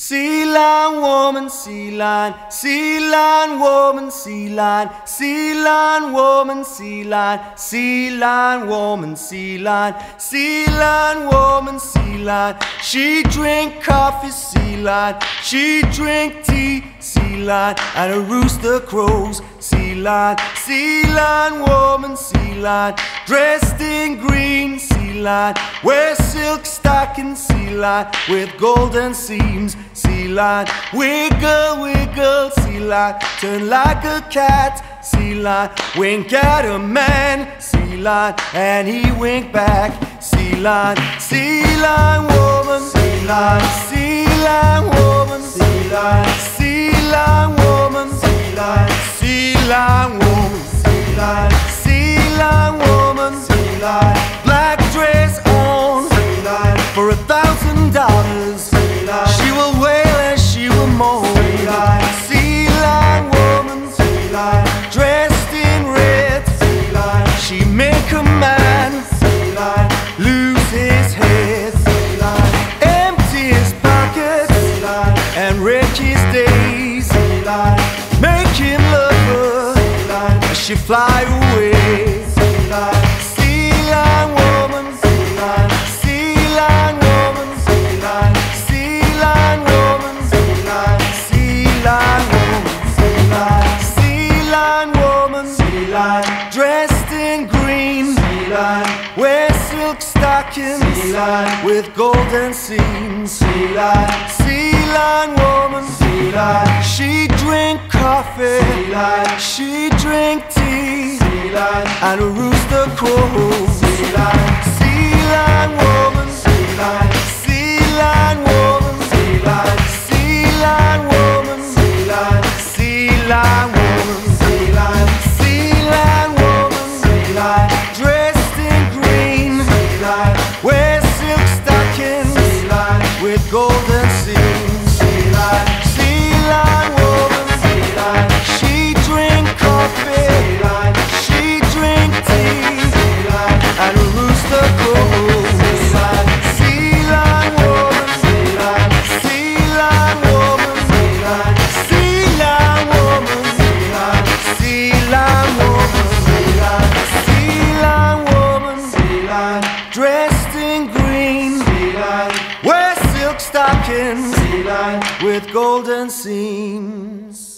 Sea lion woman, sea lion, sea lion woman, sea lion, sea lion woman, sea lion, sea lion woman, sea lion, sea lion woman, sea lion. She drink coffee, sea lion, she drink tea, sea lion, and a rooster crows, sea lion, sea lion woman, sea lion, dressed in green, sea lion, wear silk stockings, sea lion, with golden seams sea lion. Wiggle, wiggle, sea lion. Turn like a cat, sea lion. Wink at a man, sea lion. And he wink back, sea lion. Sea lion woman, sea lion. Sea lion woman, sea lion. Sea lion woman, sea lion. Sea lion woman, sea lion. Sea lion woman, sea lion. Dressed in red. She make a man, lose his head. Empty his pockets, and wreck his days. Make him love her, as she fly away. Sea lion, woman, sea lion, woman, sea lion woman, sea lion, dressed in green, sea lion, wear silk stockings, sea lion, with golden seams, sea lion, sea lion woman, sea lion, she drink coffee, sea lion, she drink tea, sea lion, and a rooster crows, sea lion, sea lion woman, sea lion, sea lion woman, sea lion, sea lion woman, sea lion, sea lion seams, sea lion, sea lion silk stockings, with golden seams.